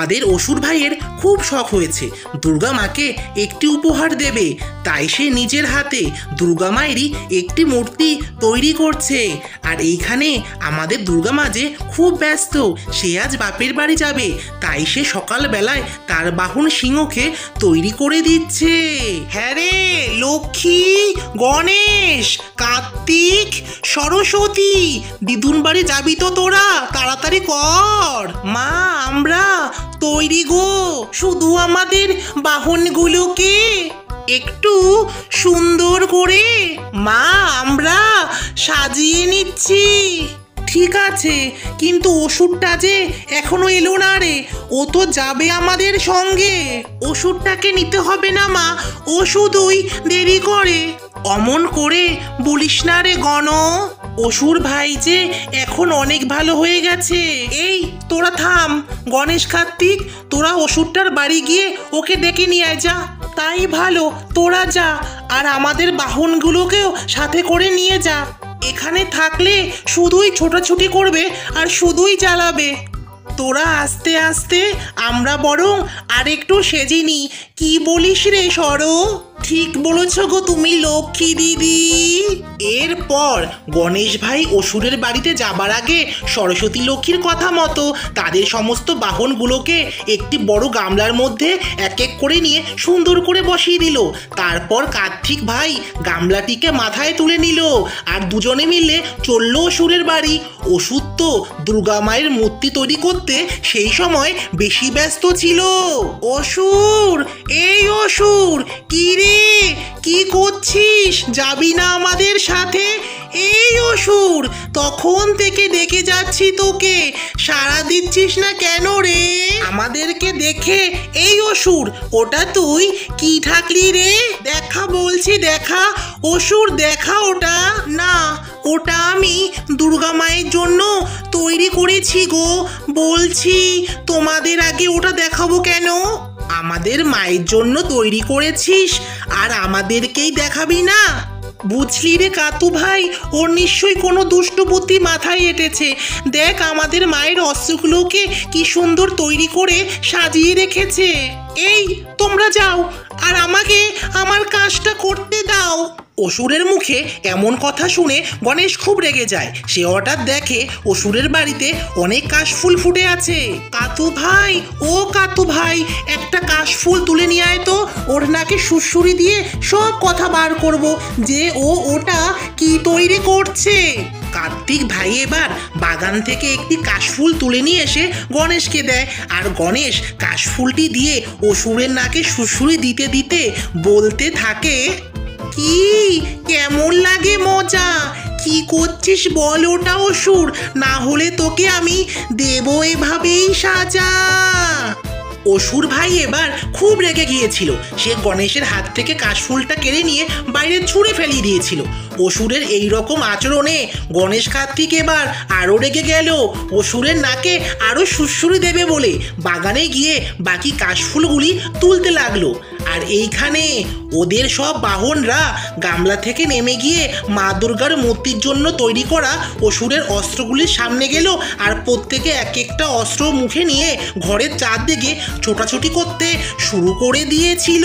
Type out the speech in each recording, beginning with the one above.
আমাদের অসুর ভাইয়ের খুব শখ হয়েছে। দুর্গা মাকে একটি উপহার দেবে। তাই সে নিজের হাতে দুর্গা মায়েরই একটি মূর্তি তৈরি করছে। আর এইখানে আমাদের দুর্গা মা যে খুব ব্যস্ত, সে আজ বাপের বাড়ি যাবে। তাই সে সকালবেলায় তার বাহন সিংহকে তৈরি করে দিচ্ছে। হ্যাঁ রে, লক্ষ্মী, গণেশ, কার্তিক, সরস্বতী, দিদুন বাড়ি যাবি তো তোরা, তাড়াতাড়ি কর। মা, আমরা তৈরি গো। শুধু আমাদের বাহনগুলোকে। একটু সুন্দর করে মা, আমরা সাজিয়ে নিচ্ছি। ঠিক আছে, কিন্তু ওষুধটা যে এখনও এলো না রে। ও তো যাবে আমাদের সঙ্গে। ওষুধটাকে নিতে হবে না মা, ও শুধুই দেরি করে। অমন করে বলিস না রে গণ। অসুর ভাই যে এখন অনেক ভালো হয়ে গেছে। এই, তোরা থাম। গণেশ কার্তিক, তোরা অসুরটার বাড়ি গিয়ে ওকে ডেকে নিয়ে আয়, যা। তাই ভালো, তোরা যা। আর আমাদের বাহনগুলোকেও সাথে করে নিয়ে যা। এখানে থাকলে শুধুই ছোটাছুটি করবে আর শুধুই জ্বালাবে। তোরা আস্তে আস্তে আমরা বরং আরেকটু সেজে সেজিনি কি বলিস রে, সর? ঠিক বলেছ গো তুমি, লক্ষ্মী দিদি। এরপর গণেশ ভাই অসুরের বাড়িতে যাবার আগে সরস্বতী লক্ষ্মীর কথা মতো তাদের সমস্ত বাহনগুলোকে একটি বড় গামলার মধ্যে এক এক করে নিয়ে সুন্দর করে বসিয়ে দিল। তারপর কার্তিক ভাই গামলাটিকে মাথায় তুলে নিল আর দুজনে মিলে চলল অসুরের বাড়ি। অসুর তো দুর্গা মায়ের মূর্তি তৈরি করতে সেই সময় বেশি ব্যস্ত ছিল। অসুর, এই অসুর, কি রে কি করছিস? যাবি না আমাদের সাথে? এই অসুর, তখন থেকে ডেকে যাচ্ছি তোকে। সারা দিচ্ছিস না কেন রে? আমাদেরকে দেখে, এই অসুর, ওটা তুই? কি থাকলি রে? দেখা বলছি, দেখা। অসুর, দেখা ওটা। না, ওটা আমি দুর্গা মায়ের জন্য তৈরি করেছি গো। বলছি, তোমাদের আগে ওটা দেখাবো কেন? আমাদের মায়ের জন্য তৈরি করেছিস, আর আমাদেরকেই দেখাবি না। বুঝলি রে কাতু ভাই, ওর নিশ্চয়ই কোনো দুষ্টু বুদ্ধি মাথায় এঁটেছে। দেখ আমাদের মায়ের অস্ত্রগুলোকে কি সুন্দর তৈরি করে সাজিয়ে রেখেছে। এই, তোমরা যাও, আর আমাকে আমার কাজটা করতে দাও। অসুরের মুখে এমন কথা শুনে গণেশ খুব রেগে যায়। সে হঠাৎ দেখে অসুরের বাড়িতে অনেক কাশফুল ফুটে আছে। কাতু ভাই, ও কাতু ভাই, একটা কাশফুল তুলে নিয়ে আয় তো। ওর নাকে সুরসুরি দিয়ে সব কথা বার করব যে ও ওটা কি তৈরি করছে। কার্তিক ভাই এবার বাগান থেকে একটি কাশফুল তুলে নিয়ে এসে গণেশকে দেয়। আর গণেশ কাশফুলটি দিয়ে অসুরের নাকে সুরসুরি দিতে দিতে বলতে থাকে কি কেমন লাগে মজা। কি করছিস বল ওটা অসুর, না হলে তোকে আমি দেব এভাবেই সাজা। অসুর ভাই এবার খুব রেগে গিয়েছিল। সে গণেশের হাত থেকে কাশফুলটা কেড়ে নিয়ে বাইরে ছুঁড়ে ফেলিয়ে দিয়েছিল। অসুরের এই রকম আচরণে গণেশ কার্তিক এবার আরও রেগে গেল। অসুরের নাকে আরও সুরসুরি দেবে বলে বাগানে গিয়ে বাকি কাশফুলগুলি তুলতে লাগল। আর এইখানে ওদের সব বাহনরা গামলা থেকে নেমে গিয়ে মা দুর্গার মূর্তির জন্য তৈরি করা অসুরের অস্ত্রগুলির সামনে গেল আর প্রত্যেকে এক একটা অস্ত্র মুখে নিয়ে ঘরের চারদিকে ছোটাছুটি করতে শুরু করে দিয়েছিল।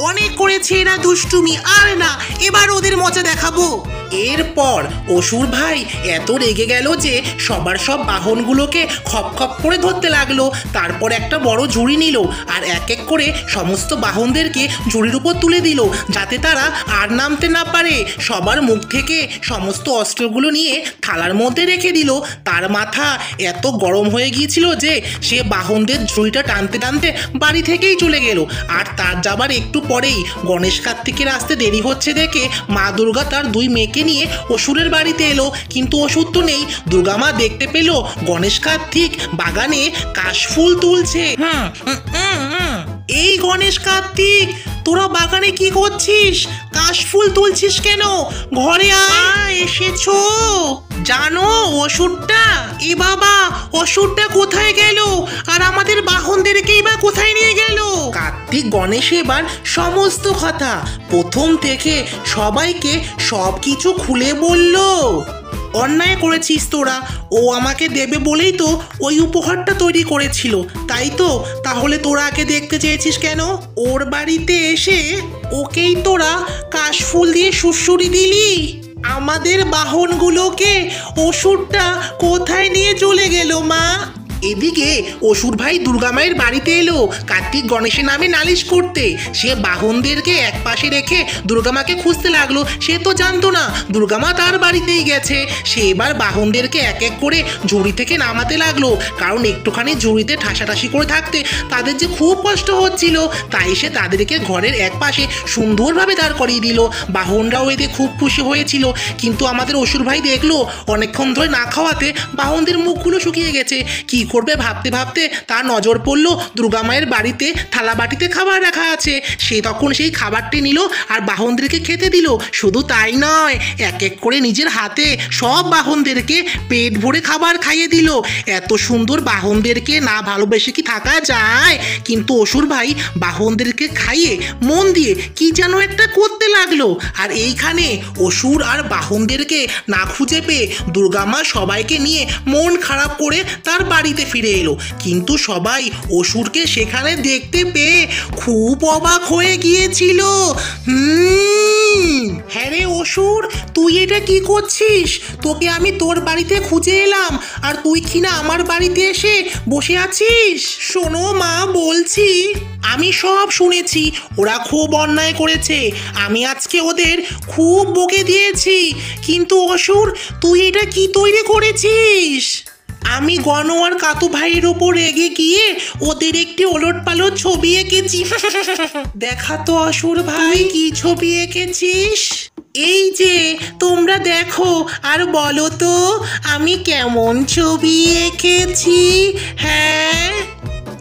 অনেক করেছে এরা দুষ্টুমি। আর না, এবার ওদের মজা দেখাবো। এরপর অসুর ভাই এত রেগে গেল যে সবার সব বাহনগুলোকে খপ খপ করে ধরতে লাগল। তারপর একটা বড় ঝুড়ি নিল আর এক এক করে সমস্ত বাহনদেরকে ঝুড়ির উপর তুলে দিল যাতে তারা আর নামতে না পারে। সবার মুখ থেকে সমস্ত অস্ত্রগুলো নিয়ে থালার মধ্যে রেখে দিল। তার মাথা এত গরম হয়ে গিয়েছিল যে সে বাহনদের ঝুড়িটা টানতে টানতে বাড়ি থেকেই চলে গেল। আর তার যাবার একটু পরেই গণেশ কার্তিকের আসতে দেরি হচ্ছে দেখে মা দুর্গা তার দুই মেয়েকে নিয়ে অসুরের বাড়িতে এলো। কিন্তু অসুর তো নেই। দুর্গামা দেখতে পেল গণেশ কার্তিক বাগানে কাশফুল তুলছে। এই গণেশ কার্তিক তোরা বাগানে কি করছিস? কাশফুল তুলছিস কেন? ঘরে আয়। এসেছ। জানো, ওষুধটা? এ বাবা, ওষুধটা কোথায় গেল? আর আমাদের বাহনদেরকেই বা কোথায় নিয়ে গেল? কার্তিক গণেশ এবার সমস্ত কথা প্রথম থেকে সবাইকে সব কিছু খুলে বলল। অন্যায় করেছিস তোরা। ও আমাকে দেবে বলেই তো ওই উপহারটা তৈরি করেছিল। তাই তো? তাহলে তোরা আগে দেখতে চেয়েছিস কেন? ওর বাড়িতে এসে ওকেই তোরা কাশফুল দিয়ে সুসুরি দিলি। আমাদের বাহনগুলোকে ওষুধটা কোথায় নিয়ে চলে গেল মা? এদিকে অসুর ভাই দুর্গামায়ের বাড়িতে এলো। কার্তিক গণেশের নামে নালিশ করতে। সে বাহনদেরকে এক পাশে রেখে দুর্গামাকে খুঁজতে লাগল। সে তো জানতো না দুর্গামা তার বাড়িতেই গেছে। সে এবার বাহনদেরকে এক এক করে ঝুড়ি থেকে নামাতে লাগল। কারণ একটুখানি ঝুড়িতে ঠাসাঠাসি করে থাকতে তাদের যে খুব কষ্ট হচ্ছিল, তাই সে তাদেরকে ঘরের এক পাশে সুন্দরভাবে দাঁড় করিয়ে দিল। বাহনরাও এতে খুব খুশি হয়েছিল। কিন্তু আমাদের অসুর ভাই দেখল, অনেকক্ষণ ধরে না খাওয়াতে বাহনদের মুখগুলো শুকিয়ে গেছে। কি করবে ভাবতে ভাবতে তার নজর পড়ল দুর্গামায়ের বাড়িতে, থালা বাটিতে খাবার রাখা আছে। সে তখন সেই খাবারটি নিল আর বাহনদেরকে খেতে দিল। শুধু তাই নয়, এক এক করে নিজের হাতে সব বাহনদেরকে পেট ভরে খাবার খাইয়ে দিল। এত সুন্দর বাহনদেরকে না ভালোবেসে কি থাকা যায়? কিন্তু অসুর ভাই বাহনদেরকে খাইয়ে, মন দিয়ে কি যেন একটা করতে লাগল। আর এইখানে অসুর আর বাহনদেরকে না খুঁজে পেয়ে দুর্গামা সবাইকে নিয়ে মন খারাপ করে তার বাড়িতে ফিরে এলো। কিন্তু সবাই অসুরকে সেখানে দেখতে পেয়ে খুব অবাক হয়ে গিয়েছিল। হুম হ্যাঁ রে অসুর, তুই এটা কি করছিস? তোকে আমি তোর বাড়িতে খুঁজে এলাম, আর তুই কিনা আমার বাড়িতে এসে বসে আছিস? শোনো মা, বলছি, আমি সব শুনেছি, ওরা খুব অন্যায় করেছে। আমি আজকে ওদের খুব বকে দিয়েছি। কিন্তু অসুর, তুই এটা কি তৈরি করেছিস? আমি গণ আর কাতু ভাইয়ের ওপর রেগে গিয়ে ওদের একটি ওলট পালট ছবি এঁকেছি। দেখা তো অসুর ভাই, কি ছবি এঁকেছিস? এই যে, তোমরা দেখো, আর বলো তো, আমি কেমন ছবি এঁকেছি? হ্যাঁ?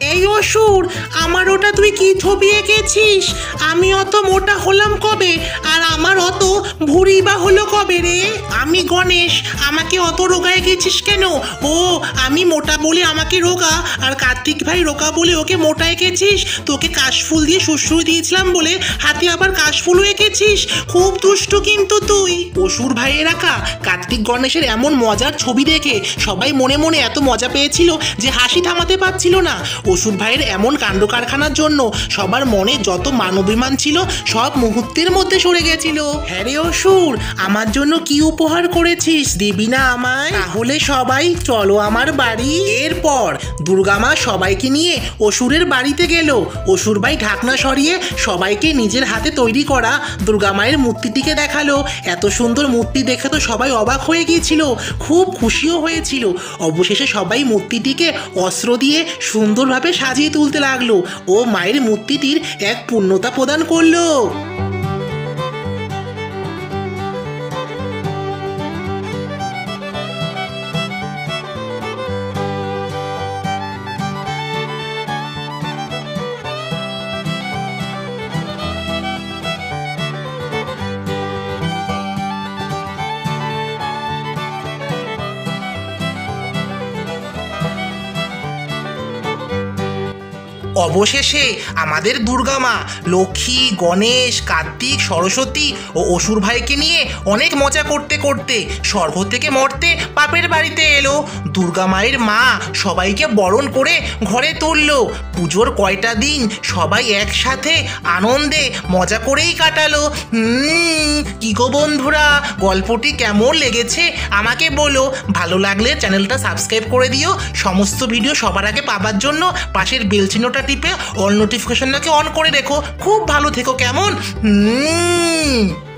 এই অসুর, আমার ওটা তুই কি ছবি এঁকেছিস? আমি অত মোটা হলাম কবে? আমার অত ভুঁড়ি বা হলো কবে রে? আমি গণেশ, আমাকে অত রোগায় গেছিস কেন? ও, আমি মোটা বলে আমাকে রোগা, আর কার্তিক ভাই রোগা বলে ওকে মোটা এঁকেছিস? তোকে কাশফুল দিয়ে শ্বশুর দিয়েছিলাম বলে হাতে আবার কাশফুলও এঁকেছিস? খুব দুষ্টু কিন্তু তুই। অসুর ভাইয়ের আঁকা, কার্তিক গণেশের এমন মজার ছবি দেখে সবাই মনে মনে এত মজা পেয়েছিল যে হাসি থামাতে পারছিল না। অসুর ভাইয়ের এমন কাণ্ড কারখানার জন্য সবার মনে যত মানবিমান ছিল, সব মুহূর্তের মধ্যে সরে গেছিল। হ্যাঁ রে অসুর আমার জন্য কি উপহার করেছিস দিবি না আমায়? তাহলে সবাই চলো আমার বাড়ি। এরপর দুর্গামা সবাইকে নিয়ে অসুরের বাড়িতে গেল। অসুর ভাই ঢাকনা সরিয়ে সবাইকে নিজের হাতে তৈরি করা দুর্গামায়ের মূর্তিটিকে দেখাল। এত সুন্দর মূর্তি দেখে তো সবাই অবাক হয়ে গিয়েছিল, খুব খুশিও হয়েছিল। অবশেষে সবাই মূর্তিটিকে অস্ত্র দিয়ে সুন্দরভাবে সাজিয়ে তুলতে লাগল ও মায়ের মূর্তিটির এক পূর্ণতা প্রদান করল। অবশেষে আমাদের দুর্গামা লক্ষ্মী, গণেশ, কার্তিক, সরস্বতী ও অসুর ভাইকে নিয়ে অনেক মজা করতে করতে, স্বর্গ থেকে মরতে পাপের বাড়িতে এলো। দুর্গা মায়ের মা সবাইকে বরণ করে ঘরে তুললো। পুজোর কয়টা দিন সবাই একসাথে আনন্দে মজা করেই কাটালো। কি গো বন্ধুরা, গল্পটি কেমন লেগেছে আমাকে বলো। ভালো লাগলে চ্যানেলটা সাবস্ক্রাইব করে দিও। সমস্ত ভিডিও সবার আগে পাবার জন্য পাশের বেল চিহ্নটা টিপে অল নোটিফিকেশনটাকে অন করে রেখো। খুব ভালো থেকো কেমন? হুম।